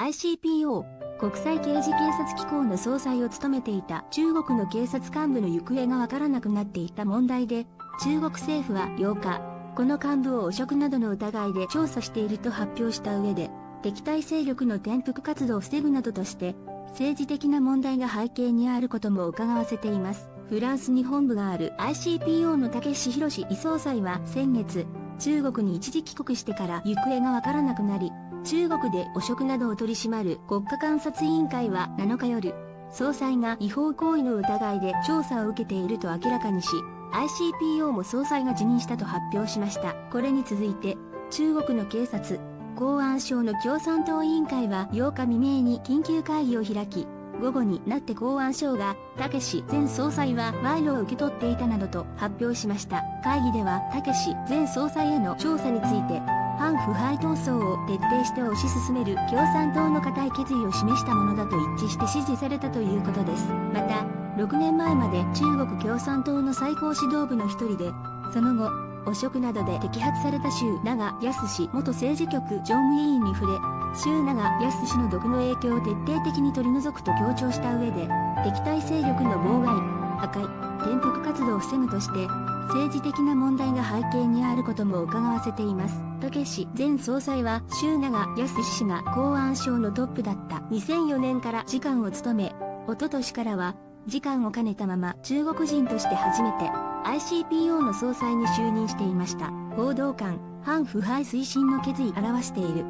ICPO 国際刑事警察機構の総裁を務めていた中国の警察幹部の行方がわからなくなっていた問題で、中国政府は8日、この幹部を汚職などの疑いで調査していると発表した上で、敵対勢力の転覆活動を防ぐなどとして、政治的な問題が背景にあることも伺わせています。フランスに本部がある ICPO の竹志博伊総裁は先月、中国に一時帰国してから行方がわからなくなり、中国で汚職などを取り締まる国家監察委員会は7日夜、総裁が違法行為の疑いで調査を受けていると明らかにし、ICPO も総裁が辞任したと発表しました。これに続いて、中国の警察、公安省の共産党委員会は8日未明に緊急会議を開き、午後になって公安省が、たけし前総裁は賄賂を受け取っていたなどと発表しました。会議では、たけし前総裁への調査について、反腐敗闘争を徹底して推し進める共産党の固い決意を示したものだと一致して支持されたということです。また、6年前まで中国共産党の最高指導部の一人で、その後、汚職などで摘発された周長康元政治局常務委員に触れ、周長康の毒の影響を徹底的に取り除くと強調した上で、敵対勢力の妨害、破壊、転覆活動を防ぐとして、政治的な問題が背景にあることも伺わせています。たけし前総裁は周永康氏が公安省のトップだった2004年から次官を務め、おととしからは次官を兼ねたまま中国人として初めて ICPO の総裁に就任していました。報道官、反腐敗推進の決意表している。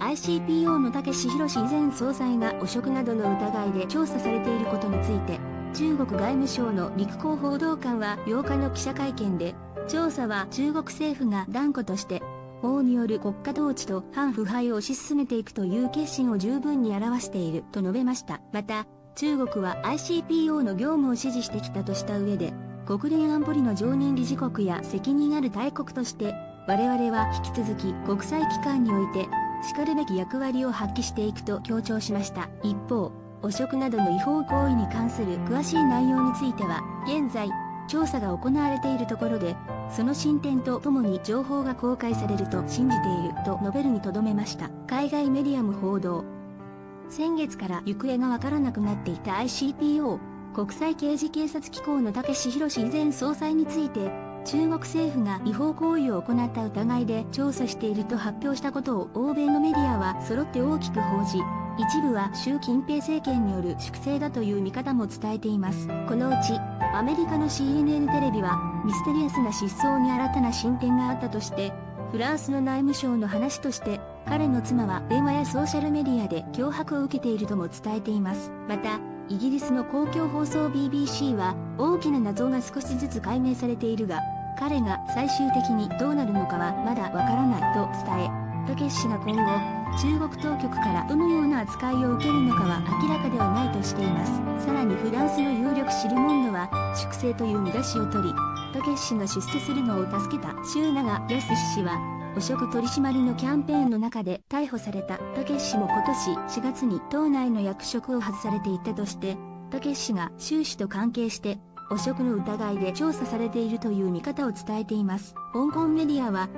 ICPO の武志宏前総裁が汚職などの疑いで調査されていることについて、中国外務省の陸広報道官は8日の記者会見で、調査は中国政府が断固として法による国家統治と反腐敗を推し進めていくという決心を十分に表していると述べました。また、中国は ICPO の業務を支持してきたとした上で、国連安保理の常任理事国や責任ある大国として、我々は引き続き国際機関において、しるべき役割を発揮していくと強調しました。一方、汚職などの違法行為に関する詳しい内容については、現在、調査が行われているところで、その進展とともに情報が公開されると信じていると述べるにとどめました。海外メディアも報道。先月から行方がわからなくなっていた ICPO、国際刑事警察機構の武志博前総裁について、中国政府が違法行為を行った疑いで調査していると発表したことを欧米のメディアは揃って大きく報じ、一部は習近平政権による粛清だという見方も伝えています。このうち、アメリカの CNN テレビは、ミステリアスな失踪に新たな進展があったとして、フランスの内務省の話として、彼の妻は電話やソーシャルメディアで脅迫を受けているとも伝えています。また、イギリスの公共放送 BBC は、大きな謎が少しずつ解明されているが、彼が最終的にどうなるのかはまだわからないと伝え、たけしが今後、中国当局からどのような扱いを受けるのかは明らかではないとしています。さらにフランスの有力シルモンドは、粛清という見出しを取り、たけしが出世するのを助けた周永康氏は、汚職取締りのキャンペーンの中で逮捕されたたけしも今年4月に党内の役職を外されていたとして、たけしが習氏と関係して汚職の疑いで調査されているという見方を伝えています。香港メディアは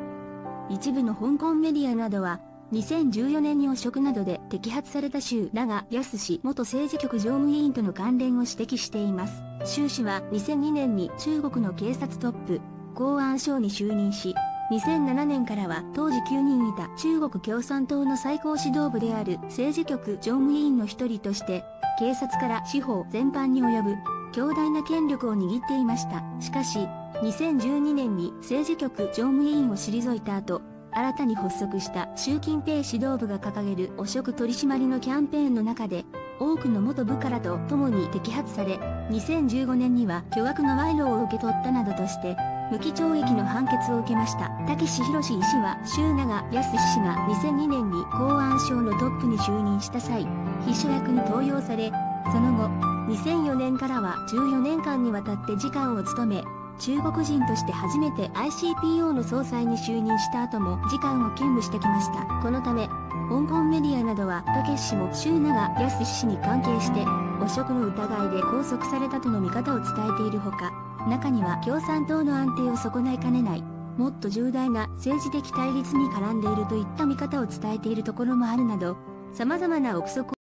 一部の香港メディアなどは、2014年に汚職などで摘発された州長康元政治局常務委員との関連を指摘しています。周氏は2002年に中国の警察トップ、公安省に就任し、2007年からは当時9人いた中国共産党の最高指導部である政治局常務委員の一人として、警察から司法全般に及ぶ強大な権力を握っていました。しかし、2012年に政治局常務委員を退いた後、新たに発足した習近平指導部が掲げる汚職取締りのキャンペーンの中で、多くの元部下らと共に摘発され、2015年には巨額の賄賂を受け取ったなどとして、無期懲役の判決を受けました。武志博医師は、周永康氏が2002年に公安省のトップに就任した際、秘書役に登用され、その後、2004年からは14年間にわたって次官を務め、中国人として初めて ICPO の総裁に就任した後も時間を勤務してきました。このため、香港メディアなどは、たけしも周永康氏に関係して、汚職の疑いで拘束されたとの見方を伝えているほか、中には共産党の安定を損ないかねない、もっと重大な政治的対立に絡んでいるといった見方を伝えているところもあるなど、様々な憶測